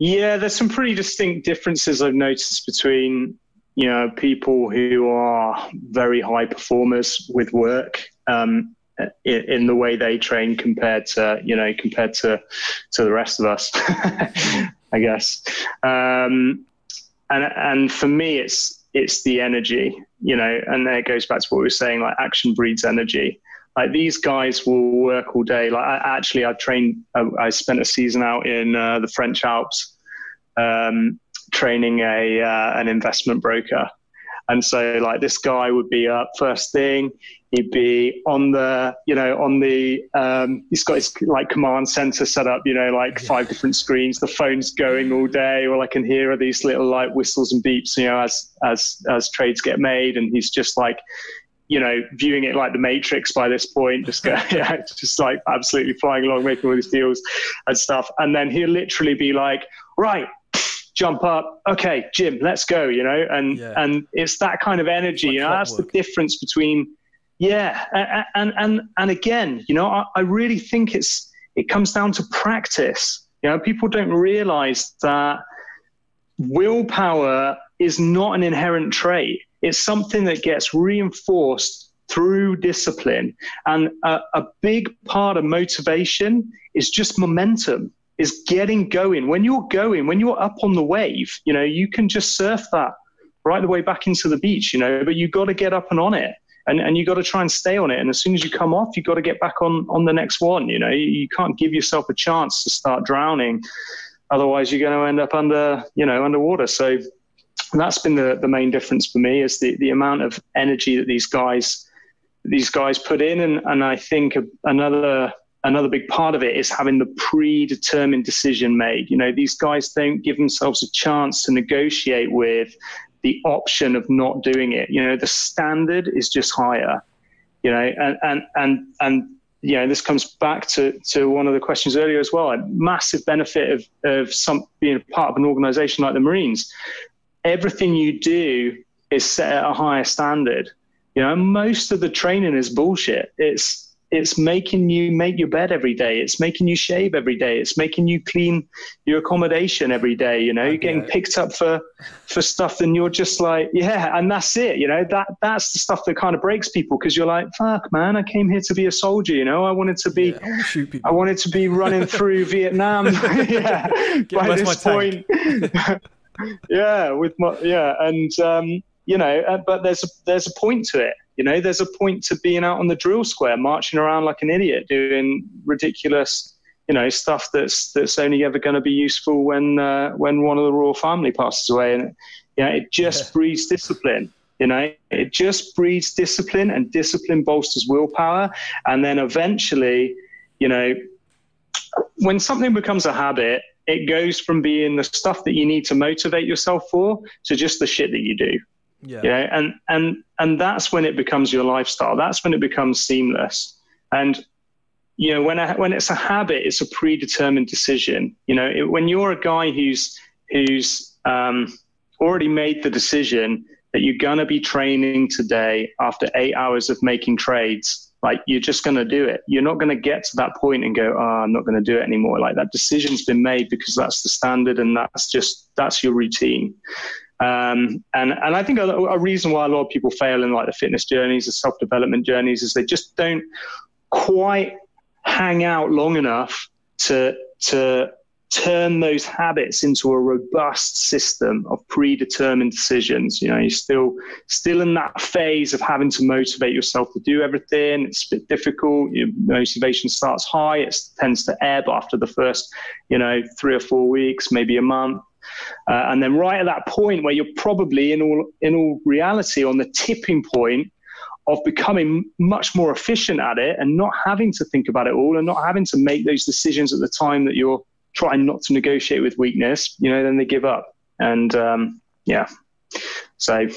Yeah, there's some pretty distinct differences I've noticed between you know people who are very high performers with work um, in, in, the way they train compared to you know compared to to the rest of us, I guess. Um, and and for me, it's it's the energy, you know, and it goes back to what we were saying, like action breeds energy. Like these guys will work all day. Like I, actually, I trained. I, I, spent a season out in uh, the French Alps, um, training a uh, an investment broker, and so like this guy would be up first thing. He'd be on the, you know, on the, um, he's got his like command center set up, you know, like five different screens. The phone's going all day. All I can hear are these little like whistles and beeps, you know, as as as trades get made. And he's just like, you know, viewing it like the Matrix by this point, just go, yeah, just like absolutely flying along, making all these deals and stuff. And then he'll literally be like, right, jump up, okay, Jim, let's go, you know, and yeah. and it's that kind of energy. Like you know, that's the difference between, yeah, and and and, and again, you know, I, I really think it's it comes down to practice. You know, people don't realize that willpower is not an inherent trait. It's something that gets reinforced through discipline. And a, a, big part of motivation is just momentum is getting going. When you're going, when you're up on the wave, you know, you can just surf that right the way back into the beach, you know, but you've got to get up and on it. And, and you got to try and stay on it. And as soon as you come off, you've got to get back on, on the next one. You know, you, you can't give yourself a chance to start drowning. Otherwise, you're going to end up under, you know, underwater. So that's been the, the main difference for me is the, the amount of energy that these guys these guys put in and, and I think another another big part of it is having the predetermined decision made. You know, these guys don't give themselves a chance to negotiate with the option of not doing it. You know, the standard is just higher. You know, and and and and you know, this comes back to to one of the questions earlier as well. A massive benefit of of some being part of an organization like the Marines. Everything you do is set at a higher standard. You know, most of the training is bullshit. It's it's making you make your bed every day. It's making you shave every day. It's making you clean your accommodation every day. You know, you're getting picked up for for stuff, and you're just like, yeah, and that's it. You know, that that's the stuff that kind of breaks people because you're like, fuck, man, I came here to be a soldier. You know, I wanted to be, yeah, I, I, wanted to be running through Vietnam. yeah, Get by this point. yeah, with my yeah, and um, you know, uh, but there's a, there's a point to it you know, there's a point to being out on the drill square, marching around like an idiot, doing ridiculous, you know, stuff that's that's only ever going to be useful when uh, when one of the royal family passes away. And you know, it just yeah. breeds discipline. You know, it just breeds discipline, and discipline bolsters willpower. And then eventually, you know, when something becomes a habit, it goes from being the stuff that you need to motivate yourself for to just the shit that you do. Yeah. yeah. And and and that's when it becomes your lifestyle. That's when it becomes seamless. And you know, when a, when it's a habit, it's a predetermined decision. You know, it, when you're a guy who's who's um, already made the decision that you're gonna be training today after eight hours of making trades, like you're just gonna do it. You're not gonna get to that point and go, "Oh, I'm not gonna do it anymore." Like that decision's been made because that's the standard and that's just that's your routine. Um, and and I think a, a, reason why a lot of people fail in like the fitness journeys, the self development journeys, is they just don't quite hang out long enough to to turn those habits into a robust system of predetermined decisions. You know, you're still still in that phase of having to motivate yourself to do everything. It's a bit difficult. Your motivation starts high. It tends to ebb after the first, you know, three or four weeks, maybe a month. Uh, and then right at that point where you're probably in all in all reality on the tipping point of becoming much more efficient at it and not having to think about it all and not having to make those decisions at the time that you're trying not to negotiate with weakness, you know, then they give up. And um, yeah, so